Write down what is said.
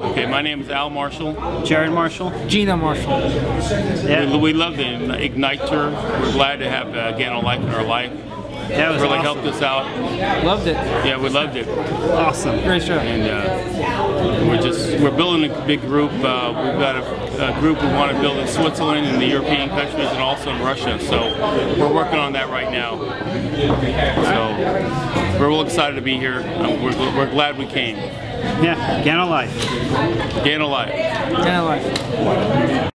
Okay, my name is Al Marshall. Jared Marshall. Gina Marshall. Yeah. We, we love the Ignite tour. We're glad to have uh, Gano Life in our life. That was really awesome. helped us out. Loved it. Yeah, we loved it. Awesome. Great show. And uh, we're just we're building a big group. Uh, we've got a, a group we want to build in Switzerland and the European countries and also in Russia. So we're working on that right now. So we're real excited to be here. Um, we're, we're glad we came. Yeah, Gano Life. Gano Life. Gina Life.